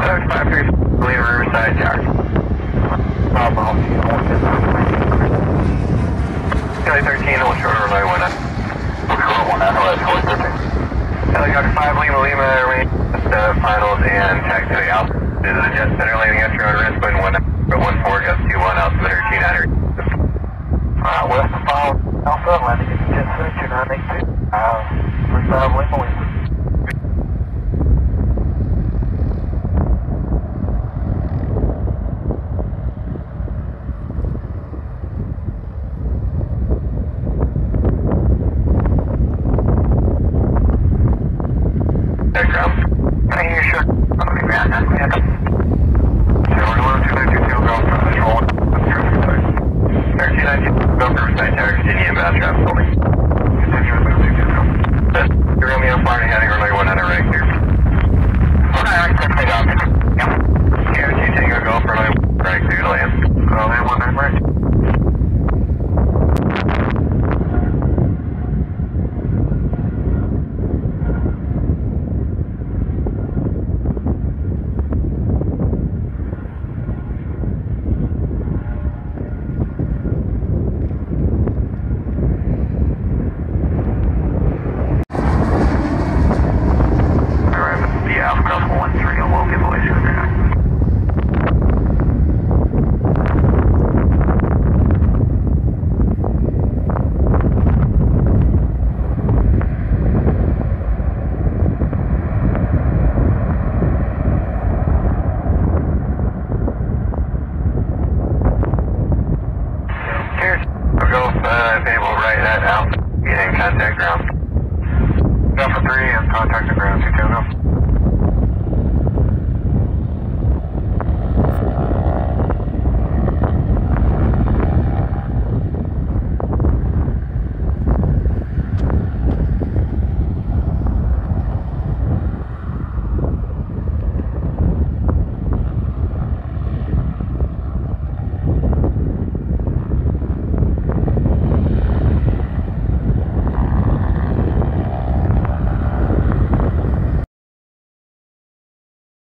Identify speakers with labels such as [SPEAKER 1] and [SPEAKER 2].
[SPEAKER 1] 753 Lean Riverside Yard.
[SPEAKER 2] Bravo,
[SPEAKER 1] Kelly 13, Old Shore, Illinois, 1 up. Old Shore, 1 out, Illinois, Kelly 13. Helicopter 5, Lima, Lima, range, uh, finals, and taxi to the Alpha. This is a jet center landing at your own risk, wind 1 up, 1 4, gust 2 1, altimeter 290.
[SPEAKER 2] Alright, west of Alpha, landing at the jet center, 292. Uh, first out of Lima, Lima.
[SPEAKER 1] Under right here. Okay, I can take. Yep. Tango, go for runway right clear to land.
[SPEAKER 2] Uh, land one nine right.
[SPEAKER 1] Alright, yeah, Alpha Cross 1 3, a low giveaway soon. Cheers. We'll go uh, table right at Alpha. In contact ground.
[SPEAKER 2] Alpha 3 and contact the ground 2 go.